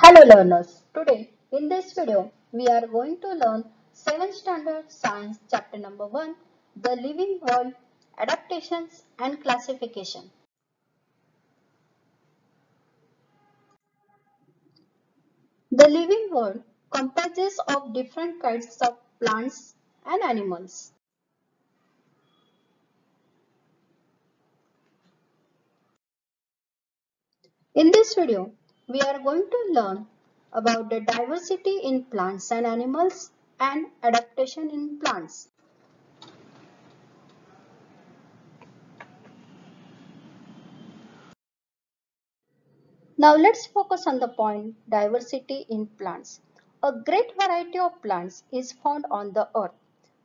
Hello learners, today in this video we are going to learn 7th standard science chapter number 1 the living world adaptations and classification. The living world comprises of different kinds of plants and animals. In this video, we are going to learn about the diversity in plants and animals and adaptation in plants. Now let's focus on the point diversity in plants. A great variety of plants is found on the earth.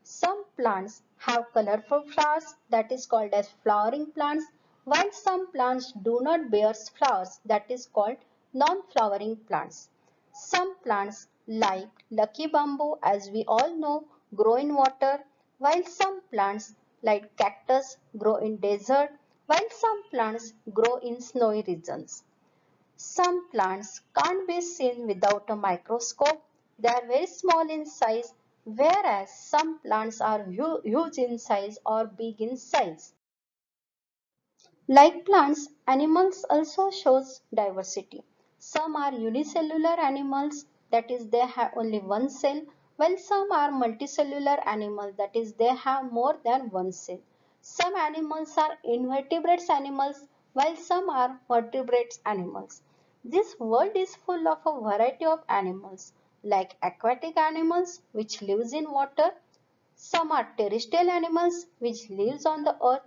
Some plants have colorful flowers that is called as flowering plants while some plants do not bear flowers that is called non-flowering plants. Some plants like lucky bamboo as we all know grow in water while some plants like cactus grow in desert while some plants grow in snowy regions. Some plants can't be seen without a microscope. They are very small in size whereas some plants are huge in size or big in size. Like plants, animals also shows diversity. Some are unicellular animals that is they have only one cell while some are multicellular animals that is they have more than one cell. Some animals are invertebrates animals while some are vertebrates animals. This world is full of a variety of animals like aquatic animals which lives in water. Some are terrestrial animals which lives on the earth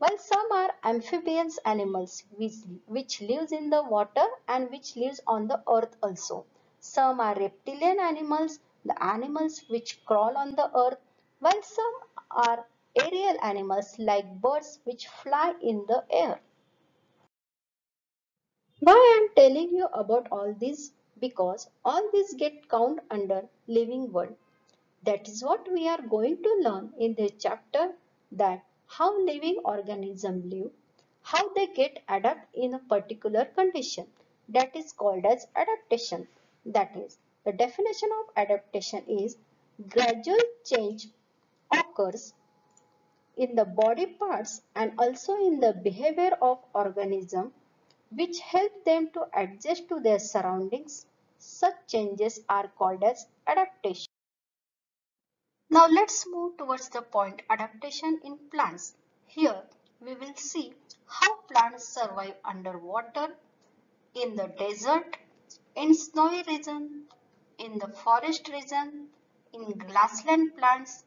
while some are amphibians animals which, which lives in the water and which lives on the earth also. Some are reptilian animals, the animals which crawl on the earth, while some are aerial animals like birds which fly in the air. Why I am telling you about all this? Because all these get count under living world. That is what we are going to learn in this chapter that how living organisms live, how they get adapt in a particular condition. That is called as adaptation. That is, the definition of adaptation is gradual change occurs in the body parts and also in the behavior of organism which help them to adjust to their surroundings. Such changes are called as adaptation. Now let's move towards the point adaptation in plants. Here we will see how plants survive underwater, in the desert, in snowy region, in the forest region, in grassland plants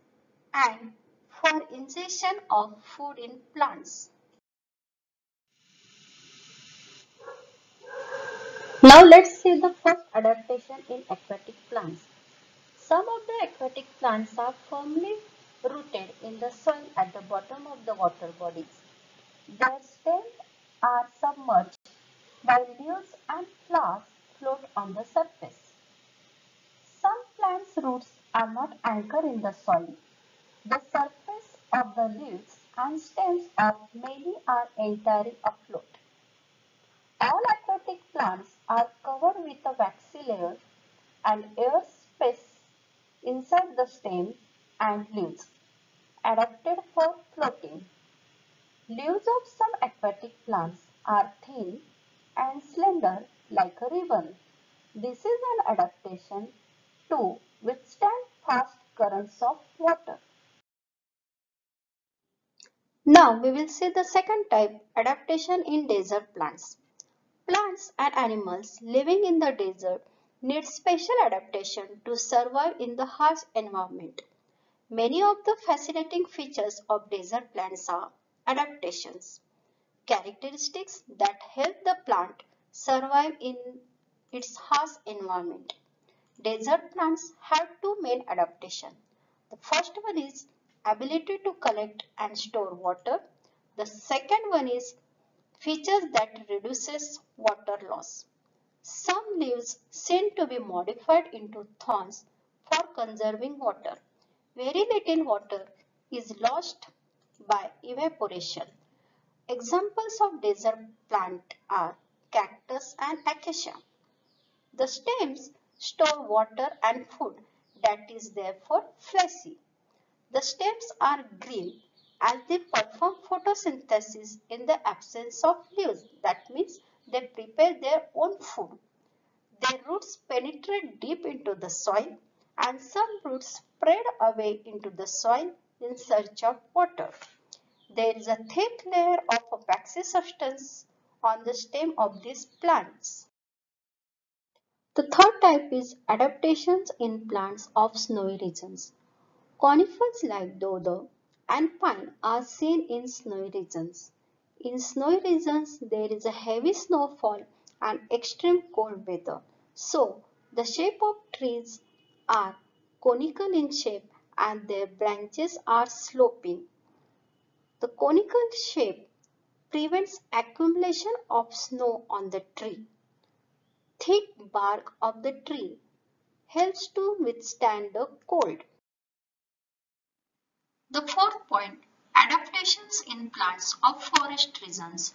and for ingestion of food in plants. Now let's see the first adaptation in aquatic plants. Some of the aquatic plants are firmly rooted in the soil at the bottom of the water bodies. Their stems are submerged while leaves and flowers float on the surface. Some plants' roots are not anchored in the soil. The surface of the leaves and stems of many are entirely afloat. All aquatic plants are covered with a waxy layer and air space inside the stem and leaves, adapted for floating. Leaves of some aquatic plants are thin and slender like a ribbon. This is an adaptation to withstand fast currents of water. Now we will see the second type adaptation in desert plants. Plants and animals living in the desert need special adaptation to survive in the harsh environment. Many of the fascinating features of desert plants are adaptations, characteristics that help the plant survive in its harsh environment. Desert plants have two main adaptations. The first one is ability to collect and store water. The second one is features that reduces water loss. Some leaves seem to be modified into thorns for conserving water. Very little water is lost by evaporation. Examples of desert plant are cactus and acacia. The stems store water and food that is therefore fleshy. The stems are green as they perform photosynthesis in the absence of leaves. That means they prepare their own food. Their roots penetrate deep into the soil and some roots spread away into the soil in search of water. There is a thick layer of a waxy substance on the stem of these plants. The third type is adaptations in plants of snowy regions. Conifers like deodar and pine are seen in snowy regions. In snowy regions, there is a heavy snowfall and extreme cold weather. So, the shape of trees are conical in shape and their branches are sloping. The conical shape prevents accumulation of snow on the tree. Thick bark of the tree helps to withstand the cold. The fourth point, adaptations in plants of forest regions.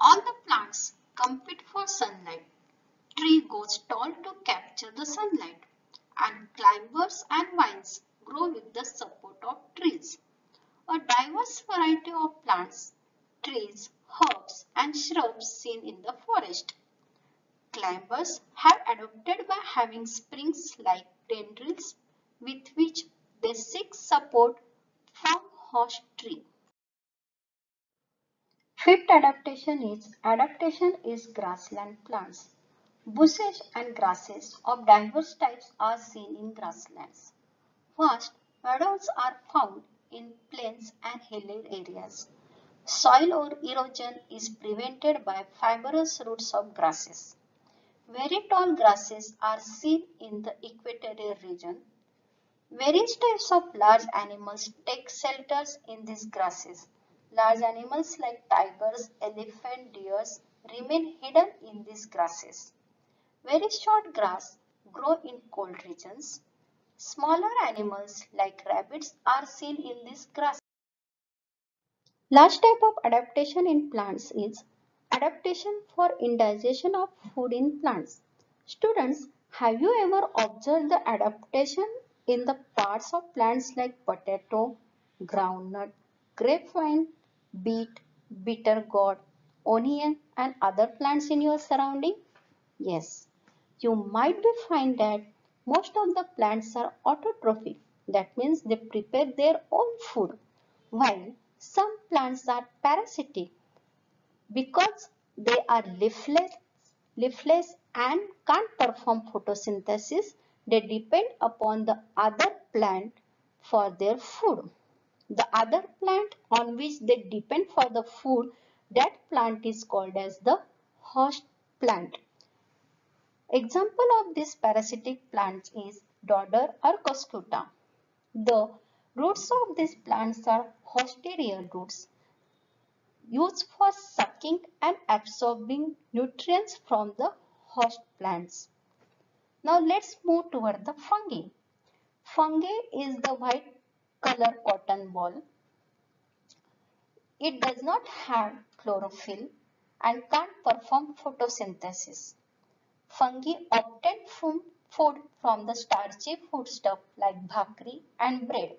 All the plants compete for sunlight tree goes tall to capture the sunlight and climbers and vines grow with the support of trees. A diverse variety of plants, trees, herbs and shrubs seen in the forest. Climbers have adapted by having springs like tendrils with which they seek support from host tree. Fifth adaptation is adaptation is grassland plants. Bushes and grasses of diverse types are seen in grasslands. First, meadows are found in plains and hilly areas. Soil or erosion is prevented by fibrous roots of grasses. Very tall grasses are seen in the equatorial region. Various types of large animals take shelters in these grasses. Large animals like tigers, elephant, deers remain hidden in these grasses. Very short grass grow in cold regions. Smaller animals like rabbits are seen in this grass. Last type of adaptation in plants is adaptation for indigestion of food in plants. Students, have you ever observed the adaptation in the parts of plants like potato, groundnut, grapevine, beet, bitter gourd, onion and other plants in your surrounding? Yes you might be find that most of the plants are autotrophic. That means they prepare their own food. While some plants are parasitic because they are leafless, leafless and can't perform photosynthesis. They depend upon the other plant for their food. The other plant on which they depend for the food, that plant is called as the host plant. Example of this parasitic plants is dodder or cuscuta. The roots of these plants are haustorial roots used for sucking and absorbing nutrients from the host plants. Now let's move toward the fungi. Fungi is the white color cotton ball. It does not have chlorophyll and can't perform photosynthesis. Fungi obtain food from the starchy foodstuff like bhakri and bread.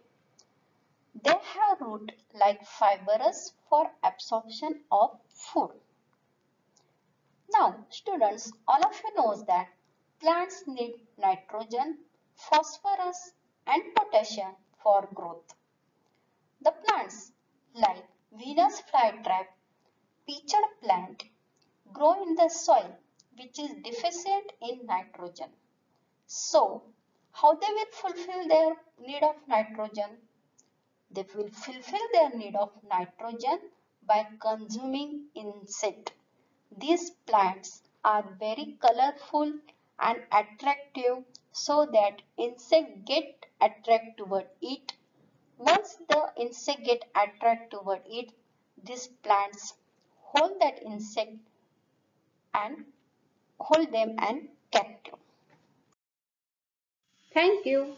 They have root like fibrous for absorption of food. Now students, all of you knows that plants need nitrogen, phosphorus and potassium for growth. The plants like Venus flytrap, pitcher plant grow in the soil which is deficient in nitrogen. So, how they will fulfill their need of nitrogen? They will fulfill their need of nitrogen by consuming insect. These plants are very colorful and attractive so that insect get attract toward it. Once the insect get attract toward it, these plants hold that insect and hold them and captive. Thank you.